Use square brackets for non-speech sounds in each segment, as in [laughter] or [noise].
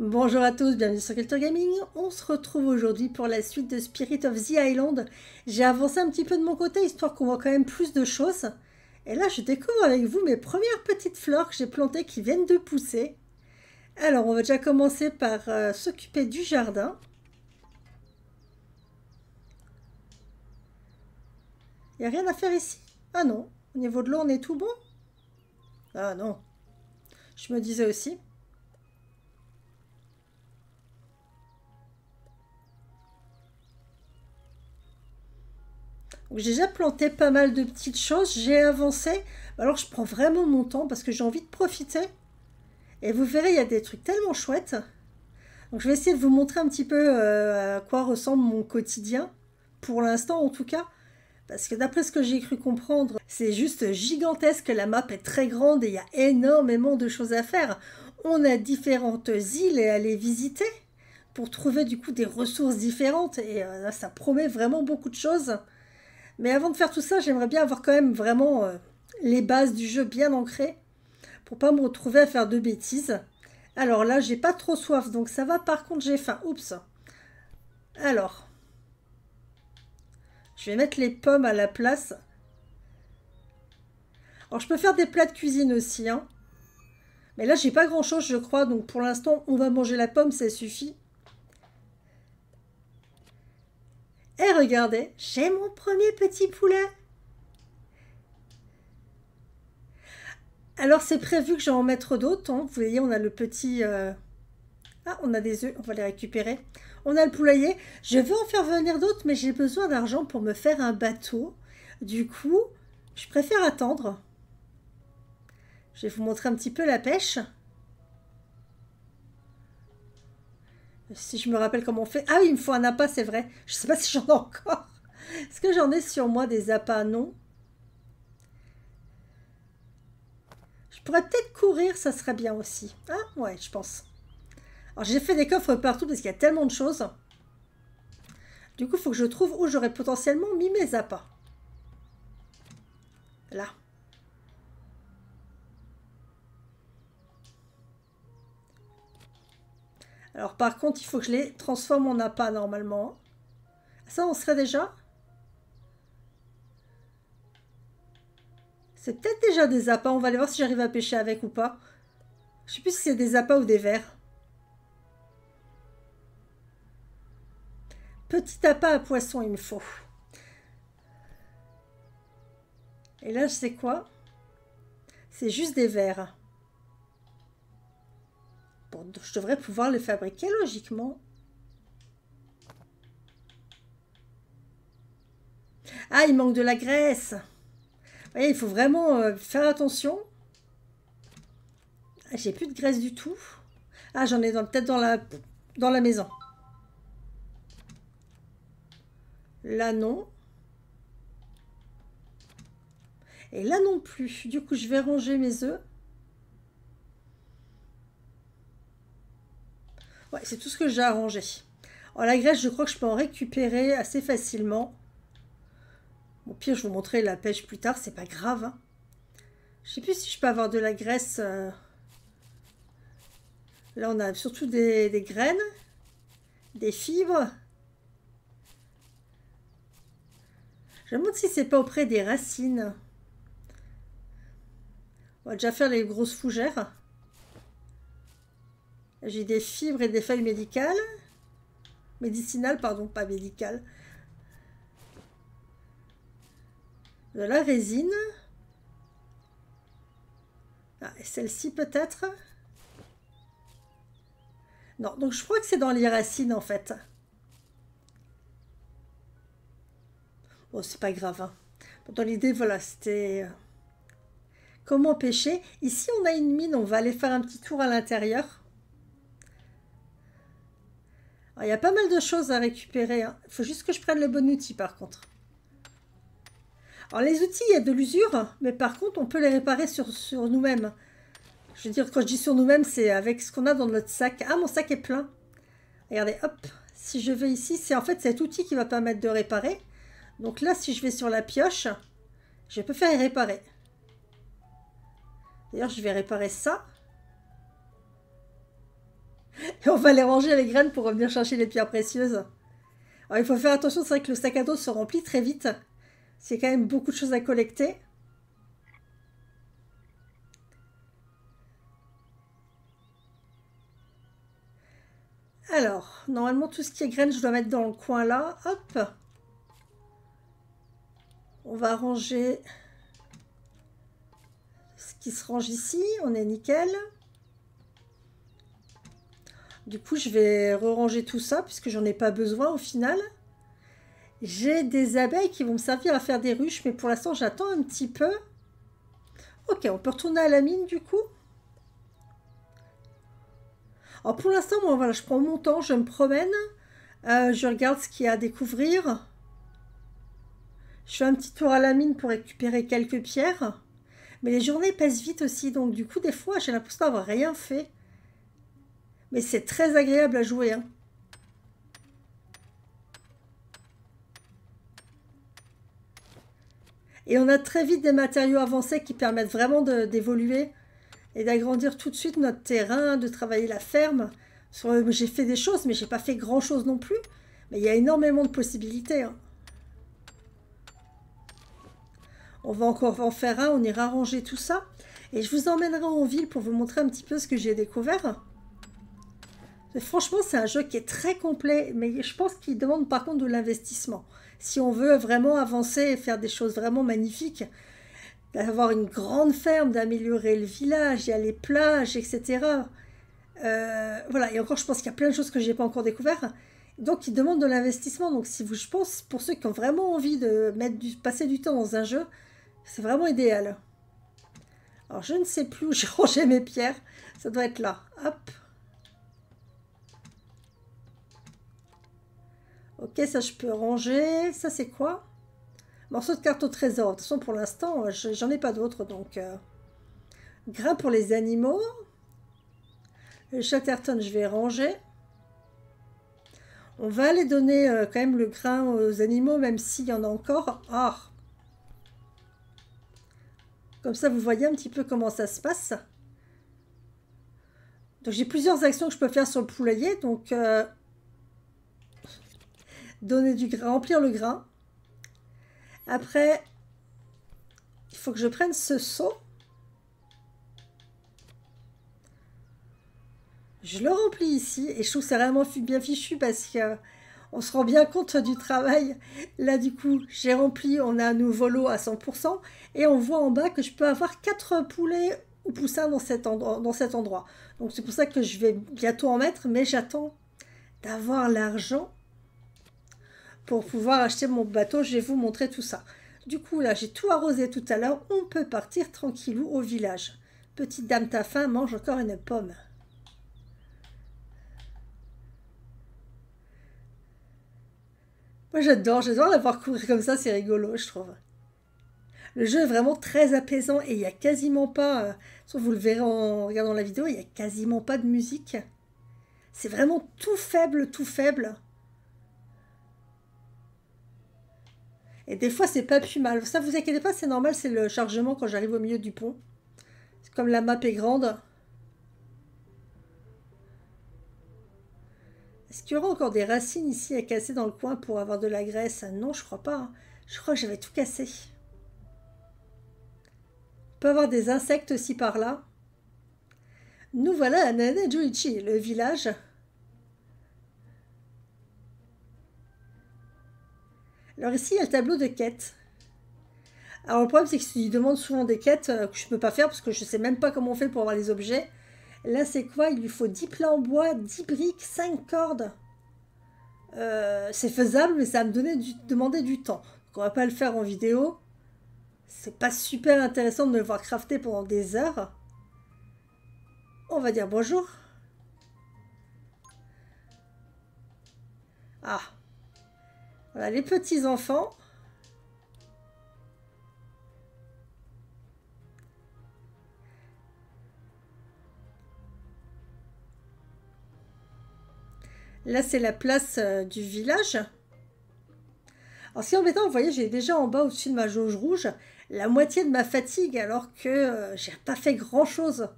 Bonjour à tous, bienvenue sur Culture Gaming. On se retrouve aujourd'hui pour la suite de Spirit of the Island. J'ai avancé un petit peu de mon côté, histoire qu'on voit quand même plus de choses. Et là, je découvre avec vous mes premières petites fleurs que j'ai plantées qui viennent de pousser. Alors, on va déjà commencer par euh, s'occuper du jardin. Il n'y a rien à faire ici? Ah non, au niveau de l'eau, on est tout bon? Ah non, je me disais aussi. J'ai déjà planté pas mal de petites choses, j'ai avancé. Alors je prends vraiment mon temps parce que j'ai envie de profiter. Et vous verrez, il y a des trucs tellement chouettes. Donc je vais essayer de vous montrer un petit peu euh, à quoi ressemble mon quotidien. Pour l'instant en tout cas. Parce que d'après ce que j'ai cru comprendre, c'est juste gigantesque, la map est très grande et il y a énormément de choses à faire. On a différentes îles à aller visiter pour trouver du coup des ressources différentes et euh, ça promet vraiment beaucoup de choses. Mais avant de faire tout ça, j'aimerais bien avoir quand même vraiment euh, les bases du jeu bien ancrées pour pas me retrouver à faire de bêtises. Alors là, j'ai pas trop soif, donc ça va. Par contre, j'ai faim. Oups. Alors. Je vais mettre les pommes à la place. Alors, je peux faire des plats de cuisine aussi. Hein. Mais là, j'ai pas grand-chose, je crois. Donc, pour l'instant, on va manger la pomme, ça suffit. Et regardez, j'ai mon premier petit poulet. Alors c'est prévu que j'en mettre d'autres. Hein. Vous voyez, on a le petit... Euh, ah, on a des œufs, on va les récupérer. On a le poulailler. Je veux en faire venir d'autres, mais j'ai besoin d'argent pour me faire un bateau. Du coup, je préfère attendre. Je vais vous montrer un petit peu la pêche. Si je me rappelle comment on fait. Ah oui, il me faut un appât, c'est vrai. Je ne sais pas si j'en ai encore. Est-ce que j'en ai sur moi des appâts? Non. Je pourrais peut-être courir, ça serait bien aussi. Ah ouais, je pense. Alors j'ai fait des coffres partout parce qu'il y a tellement de choses. Du coup, il faut que je trouve où j'aurais potentiellement mis mes appâts. Là. Alors par contre, il faut que je les transforme en appât normalement. Ça, on serait déjà? C'est peut-être déjà des appâts. On va aller voir si j'arrive à pêcher avec ou pas. Je sais plus si c'est des appâts ou des vers. Petit appât à poisson, il me faut. Et là, je sais quoi? C'est juste des vers je devrais pouvoir le fabriquer logiquement. Ah, il manque de la graisse. il faut vraiment euh, faire attention. Ah, j'ai plus de graisse du tout. Ah, j'en ai peut-être dans la, dans la maison. Là, non. Et là non plus. Du coup, je vais ranger mes œufs. C'est tout ce que j'ai arrangé. La graisse, je crois que je peux en récupérer assez facilement. Au pire, je vous montrerai la pêche plus tard, c'est pas grave. Hein. Je sais plus si je peux avoir de la graisse. Euh. Là, on a surtout des, des graines, des fibres. Je me demande si c'est pas auprès des racines. On va déjà faire les grosses fougères. J'ai des fibres et des feuilles médicales. Médicinales, pardon, pas médicales. De la résine. Ah, et celle-ci peut-être? Non, donc je crois que c'est dans les racines en fait. Bon, c'est pas grave. Hein. Dans l'idée, voilà, c'était... Euh, comment pêcher Ici, on a une mine, on va aller faire un petit tour à l'intérieur. Il y a pas mal de choses à récupérer. Il hein. faut juste que je prenne le bon outil par contre. Alors les outils, il y a de l'usure, mais par contre, on peut les réparer sur, sur nous-mêmes. Je veux dire, quand je dis sur nous-mêmes, c'est avec ce qu'on a dans notre sac. Ah, mon sac est plein. Regardez, hop. Si je vais ici, c'est en fait cet outil qui va permettre de réparer. Donc là, si je vais sur la pioche, je peux faire réparer. D'ailleurs, je vais réparer ça. Et on va les ranger les graines pour revenir chercher les pierres précieuses. Alors il faut faire attention, c'est vrai que le sac à dos se remplit très vite. C'est quand même beaucoup de choses à collecter. Alors, normalement, tout ce qui est graines, je dois mettre dans le coin là. Hop. On va ranger ce qui se range ici. On est nickel. Du coup, je vais re-ranger tout ça puisque j'en ai pas besoin au final. J'ai des abeilles qui vont me servir à faire des ruches, mais pour l'instant, j'attends un petit peu. Ok, on peut retourner à la mine du coup. Alors pour l'instant, moi, voilà, je prends mon temps, je me promène. Euh, je regarde ce qu'il y a à découvrir. Je fais un petit tour à la mine pour récupérer quelques pierres. Mais les journées passent vite aussi, donc du coup, des fois, j'ai l'impression d'avoir rien fait. Mais c'est très agréable à jouer. Hein. Et on a très vite des matériaux avancés qui permettent vraiment d'évoluer et d'agrandir tout de suite notre terrain, de travailler la ferme. J'ai fait des choses, mais j'ai pas fait grand chose non plus. Mais il y a énormément de possibilités. Hein. On va encore en faire un, on ira ranger tout ça. Et je vous emmènerai en ville pour vous montrer un petit peu ce que j'ai découvert. Franchement, c'est un jeu qui est très complet, mais je pense qu'il demande par contre de l'investissement. Si on veut vraiment avancer et faire des choses vraiment magnifiques, d'avoir une grande ferme, d'améliorer le village, il y a les plages, etc. Euh, voilà, et encore, je pense qu'il y a plein de choses que je n'ai pas encore découvert. Donc, il demande de l'investissement. Donc, si vous, je pense, pour ceux qui ont vraiment envie de passer du temps dans un jeu, c'est vraiment idéal. Alors, je ne sais plus où [laughs] j'ai rangé mes pierres. Ça doit être là. Hop. Ok, ça je peux ranger. Ça c'est quoi? Morceau de carte au trésor. De toute façon, pour l'instant, j'en ai pas d'autres. Donc, euh, grain pour les animaux. Le Chatterton, je vais ranger. On va aller donner euh, quand même le grain aux animaux, même s'il y en a encore. Ah Comme ça, vous voyez un petit peu comment ça se passe. Donc, j'ai plusieurs actions que je peux faire sur le poulailler. Donc, euh, donner du grain, remplir le grain. Après, il faut que je prenne ce seau. Je le remplis ici et je trouve que c'est vraiment bien fichu parce que on se rend bien compte du travail. Là, du coup, j'ai rempli, on a un nouveau lot à 100% et on voit en bas que je peux avoir 4 poulets ou poussins dans cet endroit. Dans cet endroit. Donc, c'est pour ça que je vais bientôt en mettre, mais j'attends d'avoir l'argent pour pouvoir acheter mon bateau. Je vais vous montrer tout ça. Du coup, là, j'ai tout arrosé tout à l'heure. On peut partir tranquillou au village. Petite dame, ta faim, mange encore une pomme. Moi, j'adore, j'adore la voir comme ça, c'est rigolo, je trouve. Le jeu est vraiment très apaisant et il n'y a quasiment pas, euh, vous le verrez en regardant la vidéo, il n'y a quasiment pas de musique. C'est vraiment tout faible, tout faible. Et des fois, c'est pas plus mal. Ça, vous inquiétez pas, c'est normal, c'est le chargement quand j'arrive au milieu du pont. Comme la map est grande. Est-ce qu'il y aura encore des racines ici à casser dans le coin pour avoir de la graisse? Non, je crois pas. Je crois que j'avais tout cassé. On peut avoir des insectes aussi par là. Nous voilà à Nanajuichi, le village Alors ici, il y a le tableau de quêtes. Alors le problème, c'est qu'il demande souvent des quêtes euh, que je ne peux pas faire parce que je ne sais même pas comment on fait pour avoir les objets. Là, c'est quoi? Il lui faut 10 plats en bois, 10 briques, 5 cordes. Euh, c'est faisable, mais ça va me donner du, demander du temps. Donc, on va pas le faire en vidéo. C'est pas super intéressant de me voir crafter pendant des heures. On va dire bonjour. Ah, voilà, les petits-enfants. Là, c'est la place euh, du village. Alors, si embêtant, vous voyez, j'ai déjà en bas au-dessus de ma jauge rouge la moitié de ma fatigue alors que euh, j'ai pas fait grand-chose.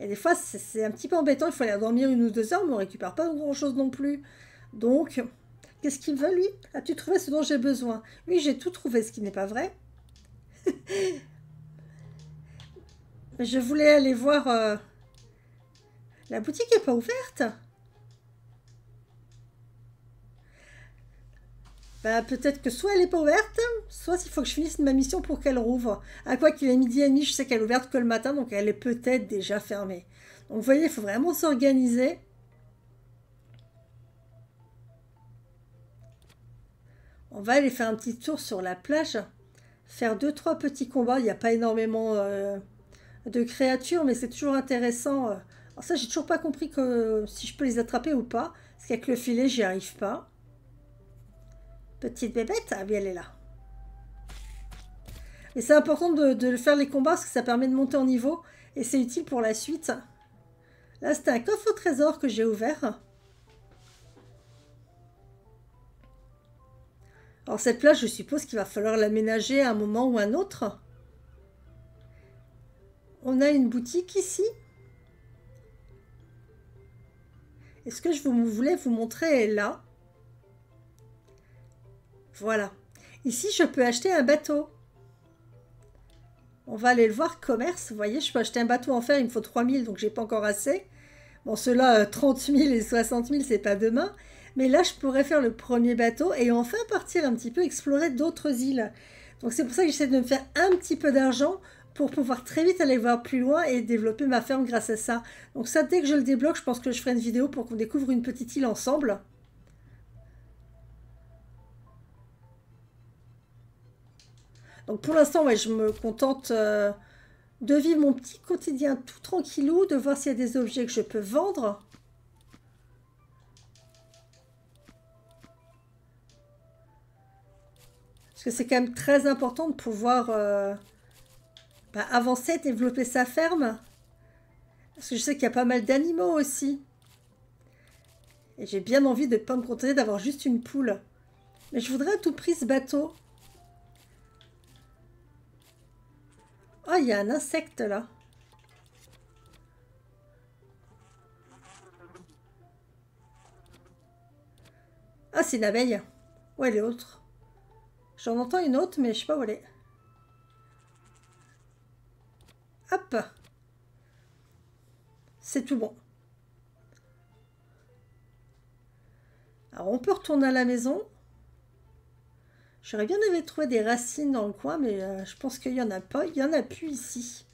Et des fois, c'est un petit peu embêtant. Il faut aller dormir une ou deux heures, mais on récupère pas grand-chose non plus. Donc, qu'est-ce qu'il veut, lui? As-tu trouvé ce dont j'ai besoin? Oui, j'ai tout trouvé, ce qui n'est pas vrai. [laughs] je voulais aller voir... Euh, la boutique n'est pas ouverte Bah, peut-être que soit elle n'est pas ouverte, soit il faut que je finisse ma mission pour qu'elle rouvre. À quoi qu'il est midi et demi, je sais qu'elle est ouverte que le matin, donc elle est peut-être déjà fermée. Donc vous voyez, il faut vraiment s'organiser. On va aller faire un petit tour sur la plage, faire deux trois petits combats. Il n'y a pas énormément euh, de créatures, mais c'est toujours intéressant. Alors ça, j'ai toujours pas compris que si je peux les attraper ou pas, parce qu'avec le filet, j'y arrive pas. Petite bébête Ah oui, elle est là. Et c'est important de, faire les combats parce que ça permet de monter en niveau. Et c'est utile pour la suite. Là, c'était un coffre au trésor que j'ai ouvert. Alors cette plage, je suppose qu'il va falloir l'aménager à un moment ou un autre. On a une boutique ici. Est-ce que je voulais vous montrer là? Voilà. Ici, je peux acheter un bateau. On va aller le voir, commerce. Vous voyez, je peux acheter un bateau en fer, il me faut 3000, donc j'ai pas encore assez. Bon, cela, 30 000 et 60 000, c'est pas demain. Mais là, je pourrais faire le premier bateau et enfin partir un petit peu explorer d'autres îles. Donc c'est pour ça que j'essaie de me faire un petit peu d'argent pour pouvoir très vite aller voir plus loin et développer ma ferme grâce à ça. Donc ça, dès que je le débloque, je pense que je ferai une vidéo pour qu'on découvre une petite île ensemble. Donc pour l'instant, ouais, je me contente euh, de vivre mon petit quotidien tout tranquillou, de voir s'il y a des objets que je peux vendre. Parce que c'est quand même très important de pouvoir euh, bah, avancer, développer sa ferme. Parce que je sais qu'il y a pas mal d'animaux aussi. Et j'ai bien envie de ne pas me contenter d'avoir juste une poule. Mais je voudrais à tout prix ce bateau. Oh, il y a un insecte là. Ah, c'est une abeille. Où est autre J'en entends une autre, mais je sais pas où elle est. Hop C'est tout bon. Alors, on peut retourner à la maison. J'aurais bien aimé trouver des racines dans le coin, mais euh, je pense qu'il n'y en a pas. Il n'y en a plus ici.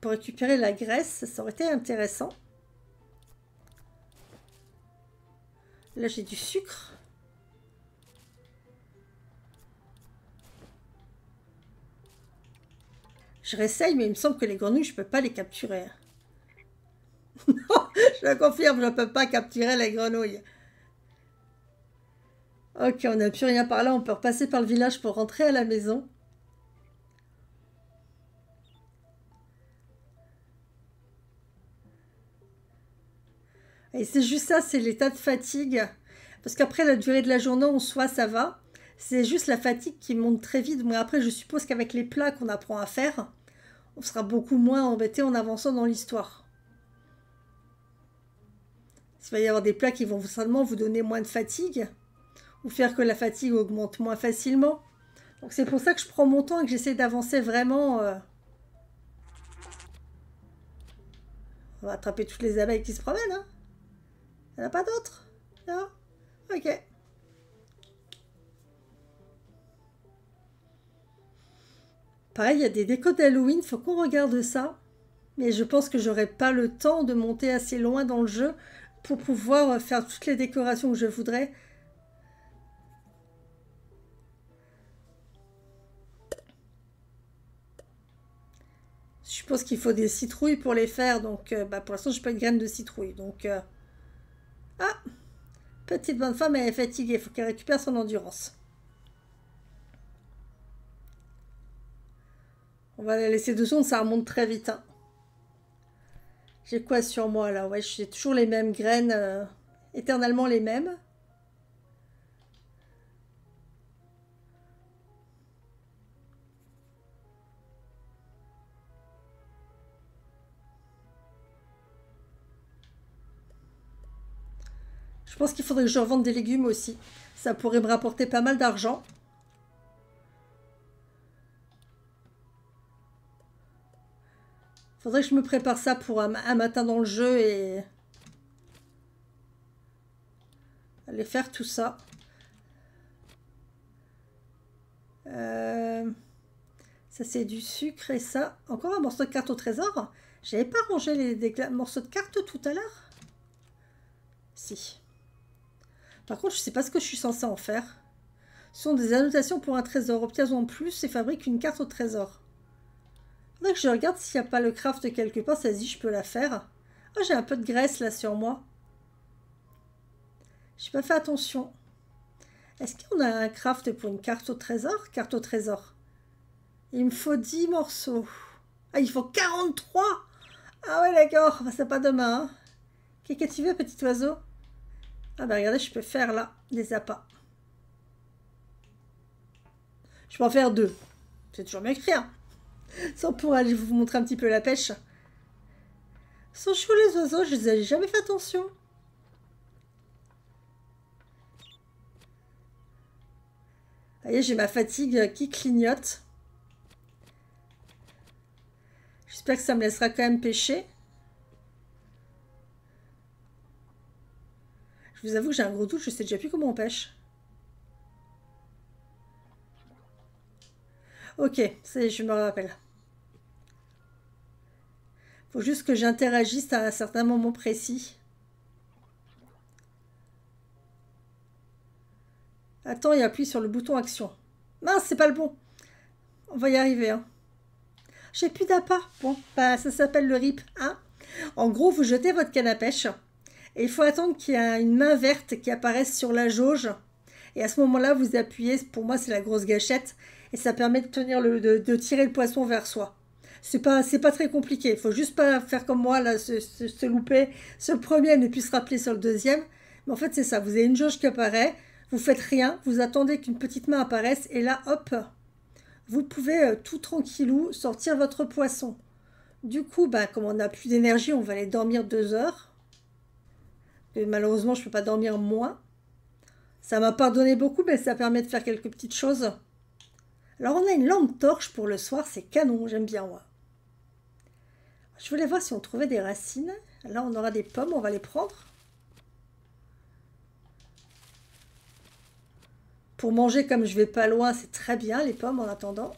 Pour récupérer la graisse, ça aurait été intéressant. Là, j'ai du sucre. Je réessaye, mais il me semble que les grenouilles, je ne peux pas les capturer. [laughs] non, je le confirme, je ne peux pas capturer les grenouilles. Ok, on n'a plus rien par là. On peut repasser par le village pour rentrer à la maison. Et c'est juste ça, c'est l'état de fatigue. Parce qu'après la durée de la journée, en soi, ça va. C'est juste la fatigue qui monte très vite. Mais après, je suppose qu'avec les plats qu'on apprend à faire, on sera beaucoup moins embêté en avançant dans l'histoire. Il va y avoir des plats qui vont seulement vous donner moins de fatigue, ou faire que la fatigue augmente moins facilement. Donc c'est pour ça que je prends mon temps et que j'essaie d'avancer vraiment. Euh. On va attraper toutes les abeilles qui se promènent. Hein Il n'y en a pas d'autres? Non? Ok. Pareil, il y a des décos d'Halloween, faut qu'on regarde ça. Mais je pense que j'aurai pas le temps de monter assez loin dans le jeu pour pouvoir faire toutes les décorations que je voudrais. Je suppose qu'il faut des citrouilles pour les faire, donc euh, bah, pour l'instant je n'ai pas de graines de citrouille. Donc, euh, ah, petite bonne femme, elle est fatiguée, il faut qu'elle récupère son endurance. On va la laisser deux secondes, ça remonte très vite. Hein. J'ai quoi sur moi là? Ouais, j'ai toujours les mêmes graines, euh, éternellement les mêmes. Je pense qu'il faudrait que je revende des légumes aussi. Ça pourrait me rapporter pas mal d'argent. Faudrait que je me prépare ça pour un, matin dans le jeu et aller faire tout ça. Euh, ça c'est du sucre et ça. Encore un morceau de carte au trésor? J'avais pas rangé les, morceaux de carte tout à l'heure? Si. Par contre, je sais pas ce que je suis censée en faire. Ce sont des annotations pour un trésor. Obtiens en plus et fabrique une carte au trésor. Faudrait que je regarde s'il n'y a pas le craft quelque part. Ça dit, je peux la faire. Oh, j'ai un peu de graisse là sur moi. J'ai pas fait attention. Est-ce qu'on a un craft pour une carte au trésor? Carte au trésor. Il me faut 10 morceaux. Ah, il faut 43 Ah ouais, d'accord. Bah, c'est pas demain. Hein. Qu'est-ce que tu veux, petit oiseau? Ah bah regardez, je peux faire là des appâts. Je peux en faire deux. C'est toujours mieux que rien. Sans pour aller vous montrer un petit peu la pêche. Sont chou les oiseaux, je les ai jamais fait attention. voyez, j'ai ma fatigue qui clignote. J'espère que ça me laissera quand même pêcher. Je vous avoue j'ai un gros doute, je sais déjà plus comment on pêche. Ok, ça y est, je me rappelle. Faut juste que j'interagisse à un certain moment précis. Attends et appuie sur le bouton action. Mince, c'est pas le bon. On va y arriver. Hein. J'ai plus d'appât. Bon, bah, ça s'appelle le RIP. Hein en gros, vous jetez votre canne à pêche. Et il faut attendre qu'il y ait une main verte qui apparaisse sur la jauge. Et à ce moment-là, vous appuyez. Pour moi, c'est la grosse gâchette. Et ça permet de, le, de, tirer le poisson vers soi. C'est pas, pas très compliqué. Il faut juste pas faire comme moi, là, se, se, louper sur le premier et puis se rappeler sur le deuxième. Mais en fait, c'est ça. Vous avez une jauge qui apparaît. Vous faites rien, vous attendez qu'une petite main apparaisse et là, hop, vous pouvez euh, tout tranquillou sortir votre poisson. Du coup, bah, comme on n'a plus d'énergie, on va aller dormir deux heures. Malheureusement, je ne peux pas dormir moins. Ça m'a pardonné beaucoup, mais ça permet de faire quelques petites choses. Alors, on a une lampe torche pour le soir, c'est canon, j'aime bien moi. Je voulais voir si on trouvait des racines. Là, on aura des pommes, on va les prendre. Pour manger comme je vais pas loin, c'est très bien les pommes en attendant.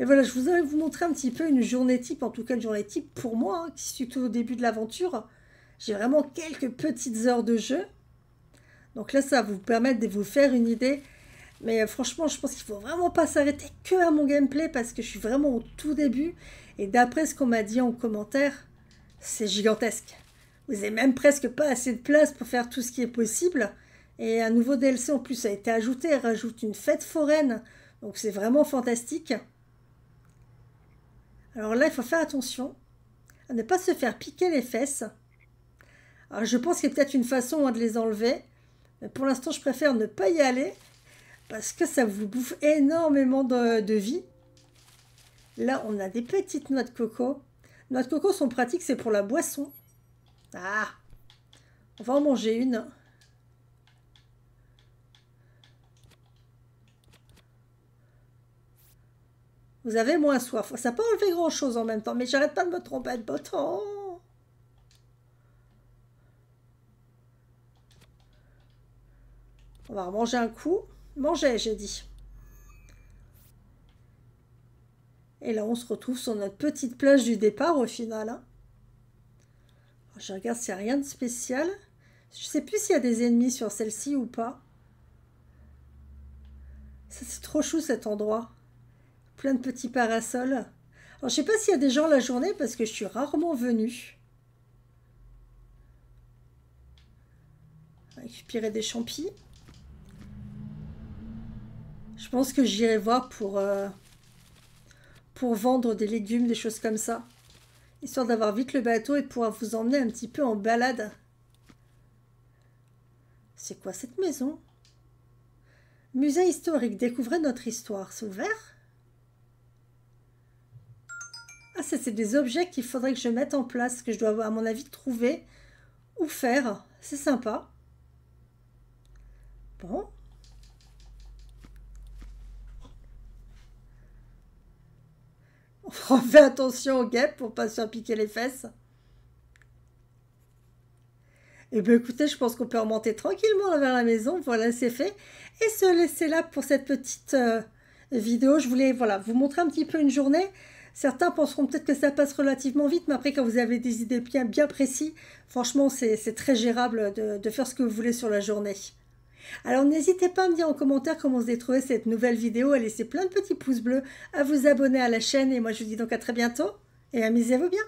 Et voilà, je vous vais vous montrer un petit peu une journée type, en tout cas une journée type pour moi, hein, qui suis tout au début de l'aventure. J'ai vraiment quelques petites heures de jeu. Donc là, ça va vous permettre de vous faire une idée. Mais euh, franchement, je pense qu'il faut vraiment pas s'arrêter que à mon gameplay parce que je suis vraiment au tout début. Et d'après ce qu'on m'a dit en commentaire, c'est gigantesque. Vous n'avez même presque pas assez de place pour faire tout ce qui est possible. Et un nouveau DLC en plus a été ajouté, elle rajoute une fête foraine. Donc c'est vraiment fantastique. Alors là, il faut faire attention à ne pas se faire piquer les fesses. Alors je pense qu'il y a peut-être une façon hein, de les enlever. Mais pour l'instant, je préfère ne pas y aller. Parce que ça vous bouffe énormément de, de vie. Là, on a des petites noix de coco. Noix de coco sont pratiques, c'est pour la boisson. Ah On va en manger une. Vous avez moins soif. Ça n'a pas enlevé grand-chose en même temps, mais j'arrête pas de me tromper de bâton. On va manger un coup. Manger, j'ai dit. Et là, on se retrouve sur notre petite plage du départ au final. Hein. Je regarde s'il n'y a rien de spécial. Je ne sais plus s'il y a des ennemis sur celle-ci ou pas. C'est trop chou cet endroit. Plein de petits parasols. Alors, je ne sais pas s'il y a des gens la journée parce que je suis rarement venue. Récupérer des champis. Je pense que j'irai voir pour, euh, pour vendre des légumes, des choses comme ça histoire d'avoir vite le bateau et de pouvoir vous emmener un petit peu en balade. C'est quoi cette maison? Musée historique, découvrez notre histoire. C'est ouvert? Ah, c'est des objets qu'il faudrait que je mette en place, que je dois, à mon avis, trouver ou faire. C'est sympa. Bon. [laughs] On fait attention aux guêpes pour pas se faire piquer les fesses. Eh bien écoutez, je pense qu'on peut remonter tranquillement vers la maison. Voilà, c'est fait. Et se laisser là pour cette petite euh, vidéo. Je voulais voilà, vous montrer un petit peu une journée. Certains penseront peut-être que ça passe relativement vite, mais après, quand vous avez des idées bien, précises, franchement, c'est très gérable de, de, faire ce que vous voulez sur la journée. Alors, n'hésitez pas à me dire en commentaire comment vous avez trouvé cette nouvelle vidéo, à laisser plein de petits pouces bleus, à vous abonner à la chaîne, et moi, je vous dis donc à très bientôt, et amusez-vous bien